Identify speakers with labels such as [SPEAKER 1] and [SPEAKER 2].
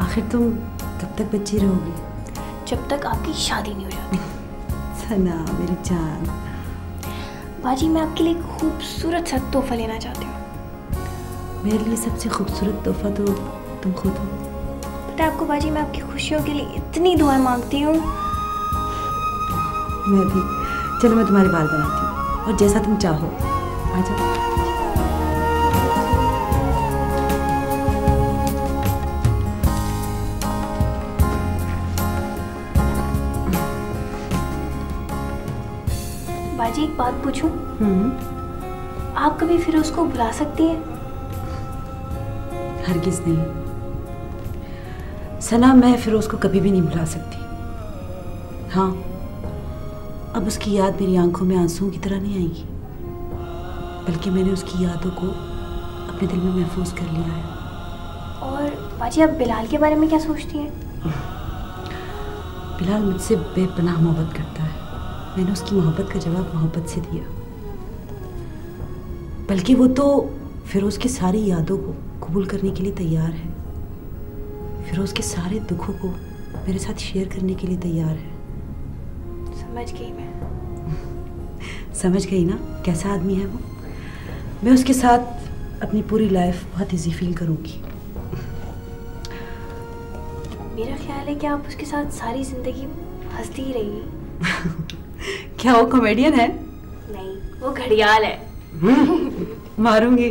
[SPEAKER 1] आखिर तुम कब तक बच्ची रहोगी?
[SPEAKER 2] जब तक आपकी शादी नहीं हो जाती।
[SPEAKER 1] सना मेरी जान।
[SPEAKER 2] बाजी मैं आपके लिए खूबसूरत सा तोहफा लेना चाहती हूँ।
[SPEAKER 1] मेरे लिए सबसे खूबसूरत तोहफा तो तुम खुद हो।
[SPEAKER 2] पता है आपको बाजी मैं आपकी खुशियों के लिए इतनी दुआएँ मांगती हूँ।
[SPEAKER 1] मैं भी। चलो मैं तुम्हारे बाल बनाती हूँ। और जैसा तुम चाहो। आ जाओ।
[SPEAKER 2] बाजी एक बात पूछूँ?
[SPEAKER 1] हम्म।
[SPEAKER 2] आप कभी फिर उसको बुला सकती हैं?
[SPEAKER 1] हरगिज नहीं। सना मैं फिर उसको कभी भी नहीं भुला सकती। हाँ अब उसकी याद मेरी आँखों में आंसुओं की तरह नहीं आएगी। बल्कि मैंने उसकी यादों को अपने दिल में महफूज कर लिया है।
[SPEAKER 2] और बाजी आप बिलाल के बारे में क्या सोचती हैं?
[SPEAKER 1] बिलाल मुझसे बेपनाह मोहब्बत करता है। मैंने उसकी मोहब्बत का जवाब मोहब्बत से दिया। बल्कि वो तो फिरोज की सारी यादों को कबूल करने के लिए तैयार है। फिरोज के सारे दुखों को मेरे साथ शेयर करने के लिए तैयार है।
[SPEAKER 2] समझ गई मैं।
[SPEAKER 1] समझ गई ना? कैसा आदमी है वो? मैं उसके साथ अपनी पूरी लाइफ बहुत इजी फील करूँगी।
[SPEAKER 2] मेरा ख्याल है कि आप उसके साथ सारी ज़िंदगी हंसती ही रहेंगी
[SPEAKER 1] क्या वो कॉमेडियन है?
[SPEAKER 2] नहीं वो घड़ियाल है।
[SPEAKER 1] मारूँगी।